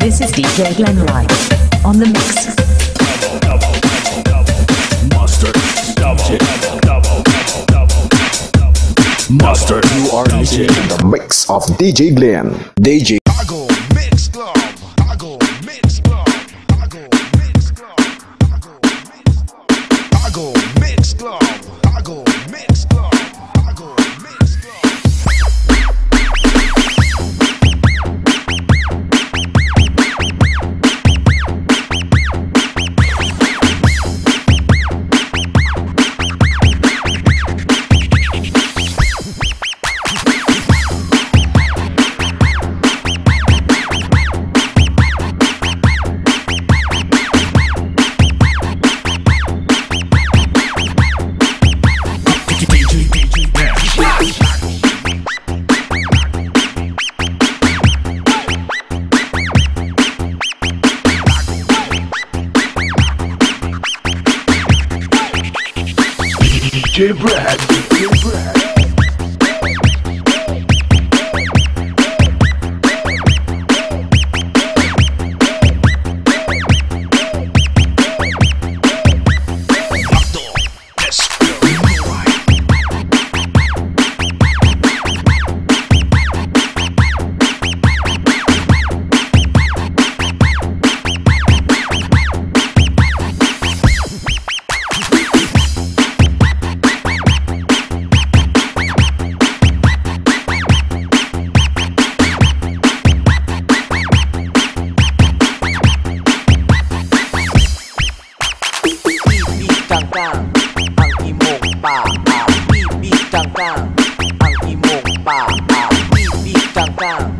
This is DJ Glenn Wright on the mix. Mustard. You are listening to the mix of DJ Glenn. DJ go Kid Brad. Kid Brad. ่爸ป่าตา